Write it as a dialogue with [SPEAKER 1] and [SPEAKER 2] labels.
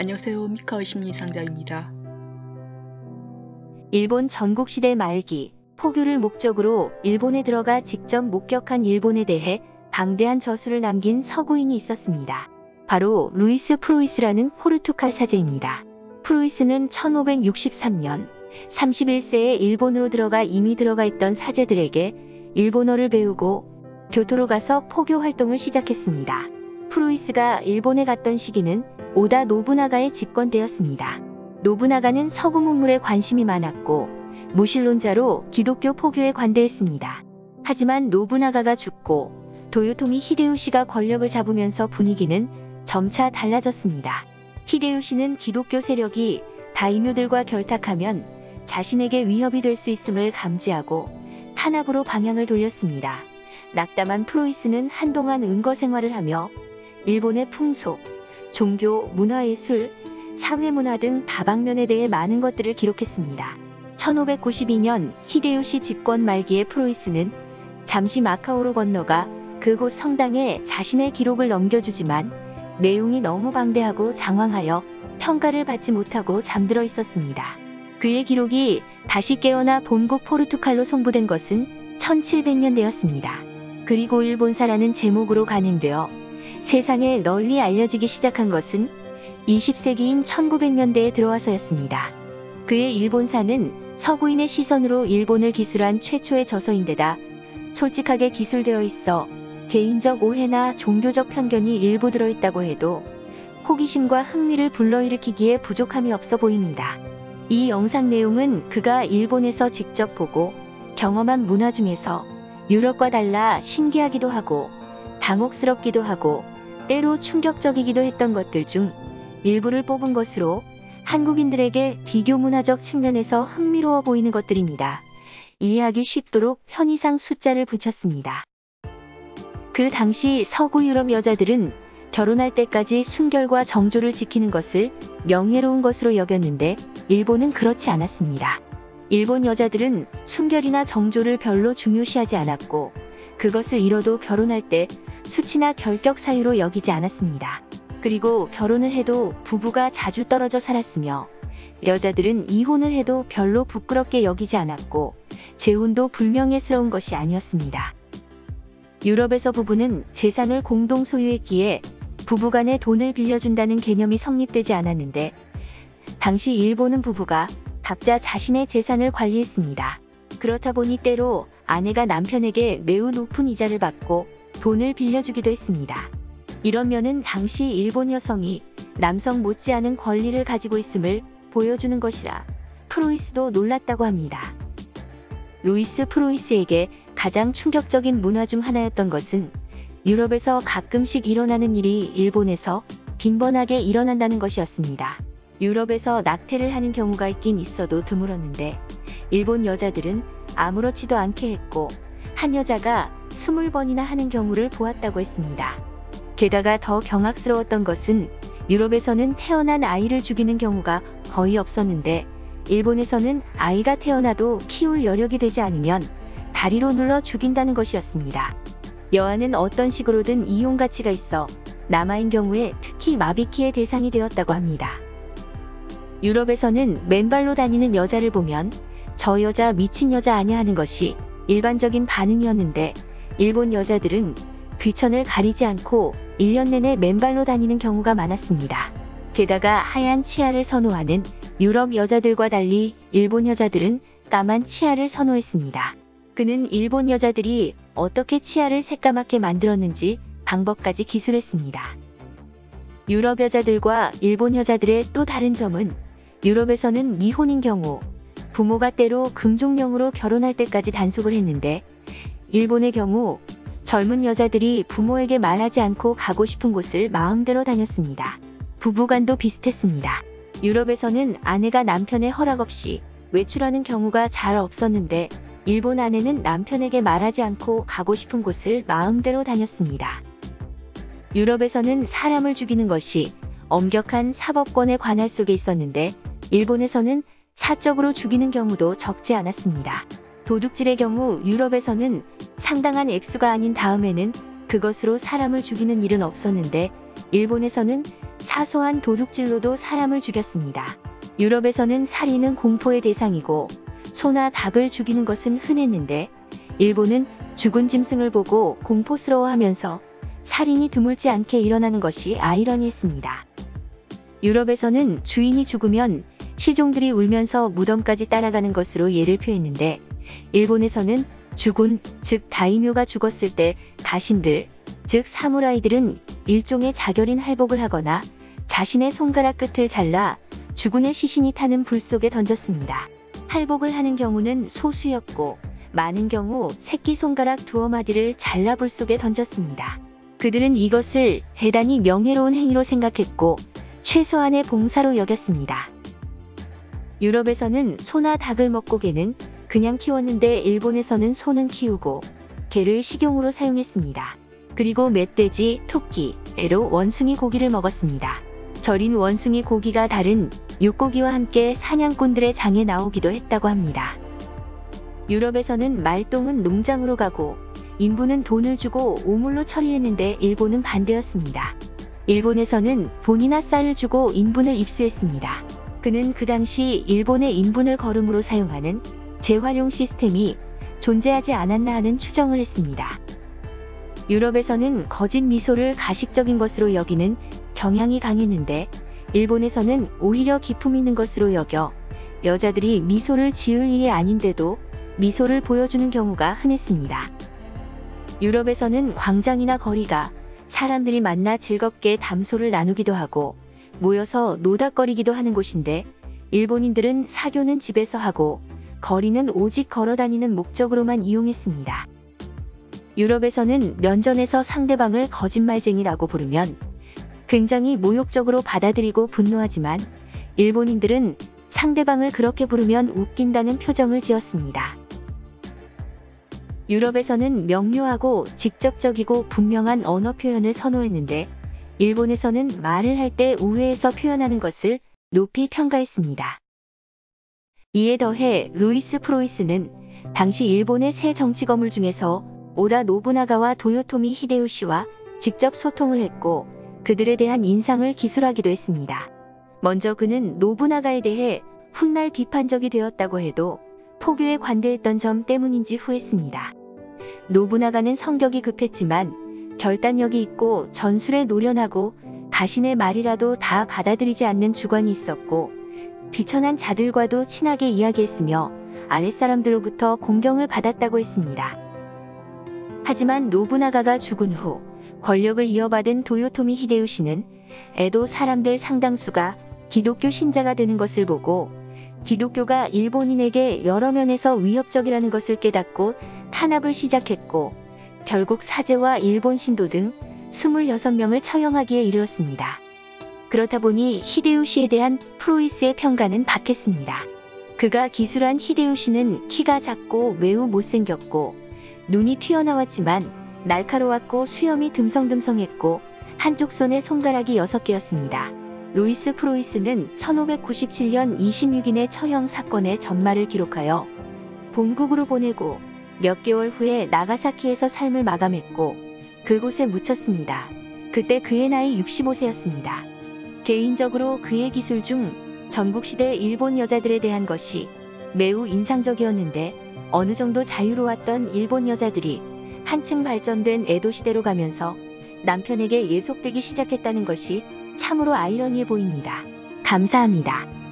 [SPEAKER 1] 안녕하세요. 미카의 심리상자입니다.
[SPEAKER 2] 일본 전국시대 말기 포교를 목적으로 일본에 들어가 직접 목격한 일본에 대해 방대한 저술을 남긴 서구인이 있었습니다. 바로 루이스 프로이스라는 포르투갈 사제입니다. 프로이스는 1563년 31세에 일본으로 들어가 이미 들어가 있던 사제들에게 일본어를 배우고 교토로 가서 포교 활동을 시작했습니다. 프로이스가 일본에 갔던 시기는 오다 노부나가의 집권 때였습니다. 노부나가는 서구 문물에 관심이 많았고 무신론자로 기독교 포교에 관대했습니다. 하지만 노부나가가 죽고 도요토미 히데요시가 권력을 잡으면서 분위기는 점차 달라졌습니다. 히데요시는 기독교 세력이 다이묘들과 결탁하면 자신에게 위협이 될 수 있음을 감지하고 탄압으로 방향을 돌렸습니다. 낙담한 프로이스는 한동안 은거 생활을 하며 일본의 풍속, 종교, 문화예술, 사회문화 등 다방면에 대해 많은 것들을 기록했습니다. 1592년 히데요시 집권 말기에 프로이스는 잠시 마카오로 건너가 그곳 성당에 자신의 기록을 넘겨주지만 내용이 너무 방대하고 장황하여 평가를 받지 못하고 잠들어 있었습니다. 그의 기록이 다시 깨어나 본국 포르투갈로 송부된 것은 1700년 되었습니다. 그리고 일본사라는 제목으로 간행되어 세상에 널리 알려지기 시작한 것은 20세기인 1900년대에 들어와서였습니다. 그의 일본사는 서구인의 시선으로 일본을 기술한 최초의 저서인데다 솔직하게 기술되어 있어 개인적 오해나 종교적 편견이 일부 들어있다고 해도 호기심과 흥미를 불러일으키기에 부족함이 없어 보입니다. 이 영상 내용은 그가 일본에서 직접 보고 경험한 문화 중에서 유럽과 달라 신기하기도 하고 당혹스럽기도 하고 때로 충격적이기도 했던 것들 중 일부를 뽑은 것으로 한국인들에게 비교 문화적 측면에서 흥미로워 보이는 것들입니다. 이해하기 쉽도록 편의상 숫자를 붙였습니다. 그 당시 서구 유럽 여자들은 결혼할 때까지 순결과 정조를 지키는 것을 명예로운 것으로 여겼는데 일본은 그렇지 않았습니다. 일본 여자들은 순결이나 정조를 별로 중요시하지 않았고 그것을 잃어도 결혼할 때 수치나 결격 사유로 여기지 않았습니다. 그리고 결혼을 해도 부부가 자주 떨어져 살았으며 여자들은 이혼을 해도 별로 부끄럽게 여기지 않았고 재혼도 불명예스러운 것이 아니었습니다. 유럽에서 부부는 재산을 공동 소유했기에 부부간에 돈을 빌려준다는 개념이 성립되지 않았는데 당시 일본은 부부가 각자 자신의 재산을 관리했습니다. 그렇다 보니 때로 아내가 남편에게 매우 높은 이자를 받고 돈을 빌려주기도 했습니다. 이런 면은 당시 일본 여성이 남성 못지않은 권리를 가지고 있음을 보여주는 것이라 프로이스도 놀랐다고 합니다. 루이스 프로이스에게 가장 충격적인 문화 중 하나였던 것은 유럽에서 가끔씩 일어나는 일이 일본에서 빈번하게 일어난다는 것이었습니다. 유럽에서 낙태를 하는 경우가 있긴 있어도 드물었는데 일본 여자들은 아무렇지도 않게 했고 한 여자가 20번이나 하는 경우를 보았다고 했습니다. 게다가 더 경악스러웠던 것은 유럽에서는 태어난 아이를 죽이는 경우가 거의 없었는데 일본에서는 아이가 태어나도 키울 여력이 되지 않으면 다리로 눌러 죽인다는 것이었습니다. 여아는 어떤 식으로든 이용 가치가 있어 남아인 경우에 특히 마비키의 대상이 되었다고 합니다. 유럽에서는 맨발로 다니는 여자를 보면 저 여자 미친 여자 아냐 하는 것이 일반적인 반응이었는데 일본 여자들은 귀천을 가리지 않고 1년 내내 맨발로 다니는 경우가 많았습니다. 게다가 하얀 치아를 선호하는 유럽 여자들과 달리 일본 여자들은 까만 치아를 선호했습니다. 그는 일본 여자들이 어떻게 치아를 새까맣게 만들었는지 방법까지 기술했습니다. 유럽 여자들과 일본 여자들의 또 다른 점은 유럽에서는 미혼인 경우 부모가 때로 금종령으로 결혼할 때까지 단속을 했는데 일본의 경우 젊은 여자들이 부모에게 말하지 않고 가고 싶은 곳을 마음대로 다녔습니다. 부부간도 비슷했습니다. 유럽에서는 아내가 남편의 허락 없이 외출하는 경우가 잘 없었는데 일본 아내는 남편에게 말하지 않고 가고 싶은 곳을 마음대로 다녔습니다. 유럽에서는 사람을 죽이는 것이 엄격한 사법권의 관할 속에 있었는데 일본에서는 사적으로 죽이는 경우도 적지 않았습니다. 도둑질의 경우 유럽에서는 상당한 액수가 아닌 다음에는 그것으로 사람을 죽이는 일은 없었는데 일본에서는 사소한 도둑질로도 사람을 죽였습니다. 유럽에서는 살인은 공포의 대상이고 소나 닭을 죽이는 것은 흔했는데 일본은 죽은 짐승을 보고 공포스러워하면서 살인이 드물지 않게 일어나는 것이 아이러니했습니다. 유럽에서는 주인이 죽으면 시종들이 울면서 무덤까지 따라가는 것으로 예를 표했는데 일본에서는 죽은 즉 다이묘가 죽었을 때 가신들 즉 사무라이들은 일종의 자결인 할복을 하거나 자신의 손가락 끝을 잘라 죽은의 시신이 타는 불 속에 던졌습니다. 할복을 하는 경우는 소수였고 많은 경우 새끼 손가락 두어 마디를 잘라 불 속에 던졌습니다. 그들은 이것을 대단히 명예로운 행위로 생각했고 최소한의 봉사로 여겼습니다. 유럽에서는 소나 닭을 먹고 개는 그냥 키웠는데 일본에서는 소는 키우고 개를 식용으로 사용했습니다. 그리고 멧돼지, 토끼, 애로 원숭이 고기를 먹었습니다. 절인 원숭이 고기가 다른 육고기와 함께 사냥꾼들의 장에 나오기도 했다고 합니다. 유럽에서는 말똥은 농장으로 가고 인부는 돈을 주고 오물로 처리했는데 일본은 반대였습니다. 일본에서는 본이나 쌀을 주고 인분을 입수했습니다. 그는 그 당시 일본의 인분을 거름으로 사용하는 재활용 시스템이 존재하지 않았나 하는 추정을 했습니다. 유럽에서는 거짓 미소를 가식적인 것으로 여기는 경향이 강했는데 일본에서는 오히려 기품 있는 것으로 여겨 여자들이 미소를 지을 일이 아닌데도 미소를 보여주는 경우가 흔했습니다. 유럽에서는 광장이나 거리가 사람들이 만나 즐겁게 담소를 나누기도 하고 모여서 노닥거리기도 하는 곳인데 일본인들은 사교는 집에서 하고 거리는 오직 걸어 다니는 목적으로만 이용했습니다. 유럽에서는 면전에서 상대방을 거짓말쟁이라고 부르면 굉장히 모욕적으로 받아들이고 분노하지만 일본인들은 상대방을 그렇게 부르면 웃긴다는 표정을 지었습니다. 유럽에서는 명료하고 직접적이고 분명한 언어 표현을 선호했는데 일본에서는 말을 할 때 우회해서 표현하는 것을 높이 평가했습니다. 이에 더해 루이스 프로이스는 당시 일본의 새 정치 거물 중에서 오다 노부나가와 도요토미 히데요시와 직접 소통을 했고 그들에 대한 인상을 기술하기도 했습니다. 먼저 그는 노부나가에 대해 훗날 비판적이 되었다고 해도 포교에 관대했던 점 때문인지 후했습니다. 노부나가는 성격이 급했지만 결단력이 있고 전술에 노련하고 자신의 말이라도 다 받아들이지 않는 주관이 있었고 비천한 자들과도 친하게 이야기했으며 아랫사람들로부터 공경을 받았다고 했습니다. 하지만 노부나가가 죽은 후 권력을 이어받은 도요토미 히데요시는 에도 사람들 상당수가 기독교 신자가 되는 것을 보고 기독교가 일본인에게 여러 면에서 위협적이라는 것을 깨닫고 탄압을 시작했고 결국 사제와 일본 신도 등 26명을 처형하기에 이르렀습니다. 그렇다 보니 히데요시에 대한 프로이스의 평가는 박했습니다. 그가 기술한 히데요시는 키가 작고 매우 못생겼고 눈이 튀어나왔지만 날카로웠고 수염이 듬성듬성했고 한쪽 손에 손가락이 6개였습니다. 루이스 프로이스는 1597년 26인의 처형 사건의 전말을 기록하여 본국으로 보내고 몇 개월 후에 나가사키에서 삶을 마감했고 그곳에 묻혔습니다. 그때 그의 나이 65세였습니다. 개인적으로 그의 기술 중 전국시대 일본 여자들에 대한 것이 매우 인상적이었는데 어느 정도 자유로웠던 일본 여자들이 한층 발전된 에도 시대로 가면서 남편에게 예속되기 시작했다는 것이 참으로 아이러니해 보입니다. 감사합니다.